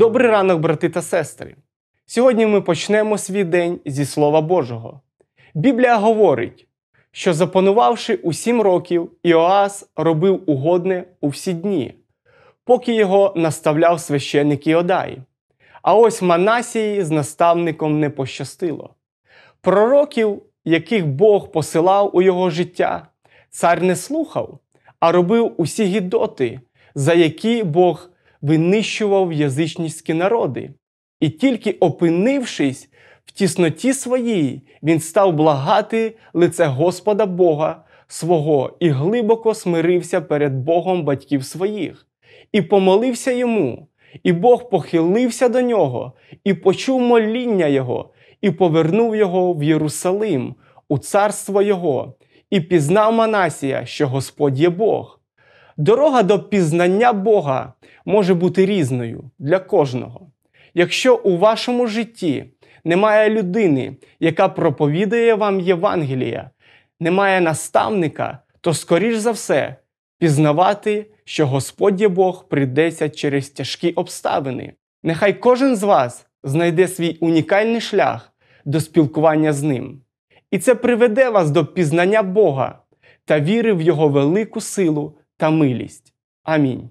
Добрий ранок, брати та сестри. Сьогодні ми почнемо свій день зі Слова Божого. Біблія говорить, що запанувавши у сім років, Іоас робив угодне у всі дні, поки його наставляв священник Іодай. А ось Манасії з наставником не пощастило. Пророків, яких Бог посилав у його життя, цар не слухав, а робив усі гідоти, за які Бог винищував язичницькі народи. І тільки опинившись в тісноті своїй, він став благати лице Господа Бога свого і глибоко смирився перед Богом батьків своїх, і помолився йому, і Бог похилився до нього, і почув моління його, і повернув його в Єрусалим, у царство Його, і пізнав Манасія, що Господь є Бог. Дорога до пізнання Бога може бути різною для кожного. Якщо у вашому житті немає людини, яка проповідує вам Євангелія, немає наставника, то, скоріш за все, пізнавати, що Господь є Бог прийдеться через тяжкі обставини. Нехай кожен з вас знайде свій унікальний шлях до спілкування з ним. І це приведе вас до пізнання Бога та віри в Його велику силу та милість. Амінь.